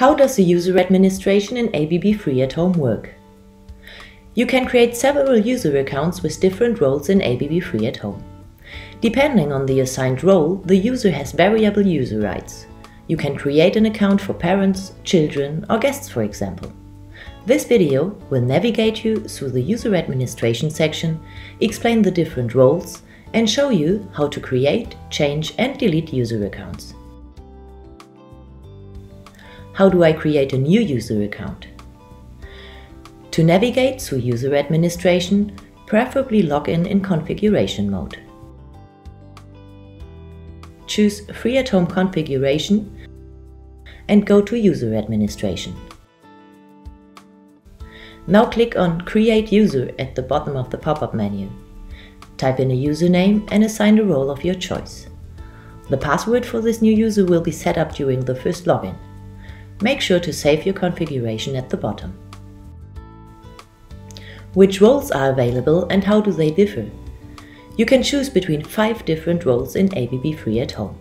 How does the user administration in ABB Free at Home work? You can create several user accounts with different roles in ABB Free at Home. Depending on the assigned role, the user has variable user rights. You can create an account for parents, children or guests for example. This video will navigate you through the user administration section, explain the different roles and show you how to create, change and delete user accounts. How do I create a new user account? To navigate through user administration, preferably log in in configuration mode. Choose Free at Home configuration and go to User Administration. Now click on Create User at the bottom of the pop-up menu. Type in a username and assign the role of your choice. The password for this new user will be set up during the first login. Make sure to save your configuration at the bottom. Which roles are available and how do they differ? You can choose between five different roles in ABB Free at Home.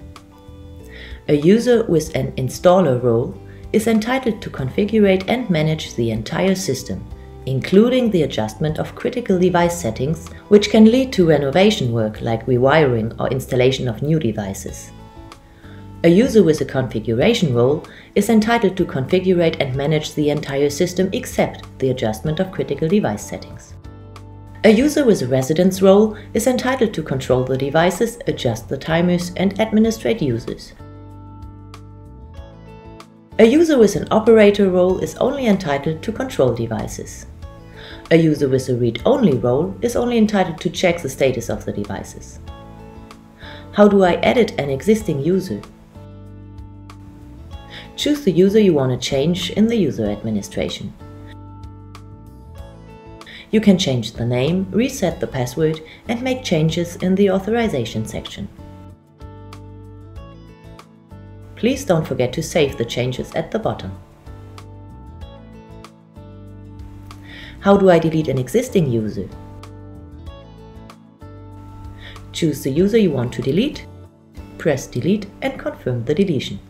A user with an installer role is entitled to configure and manage the entire system including the adjustment of critical device settings, which can lead to renovation work like rewiring or installation of new devices. A user with a configuration role is entitled to configure and manage the entire system except the adjustment of critical device settings. A user with a residence role is entitled to control the devices, adjust the timers and administrate users. A user with an operator role is only entitled to control devices. A user with a read-only role is only entitled to check the status of the devices. How do I edit an existing user? Choose the user you want to change in the user administration. You can change the name, reset the password and make changes in the authorization section. Please don't forget to save the changes at the bottom. How do I delete an existing user? Choose the user you want to delete, press delete and confirm the deletion.